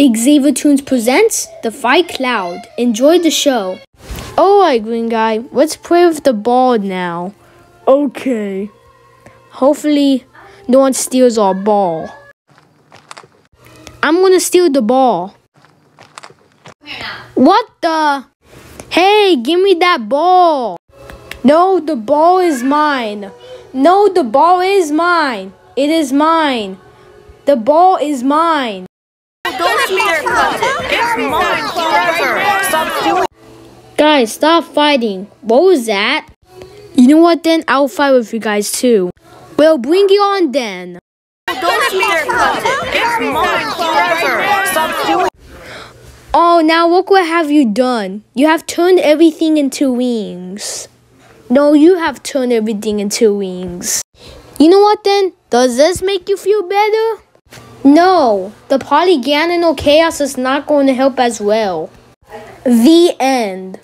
Xzavier Toons presents The Fight Cloud. Enjoy the show. Alright, green guy, let's play with the ball now. Okay. Hopefully, no one steals our ball. I'm gonna steal the ball. What the? Hey, give me that ball. No, the ball is mine. No, the ball is mine. It is mine. The ball is mine. Don't mean It's mine forever. Stop doing Guys, stop fighting. What was that? You know what then? I'll fight with you guys too. Well, bring it on then. Don't mean It's mine forever. Stop doing Oh, now look what have you done. You have turned everything into wings. No, you have turned everything into wings. You know what then? Does this make you feel better? No, the polygonal chaos is not going to help as well. The end.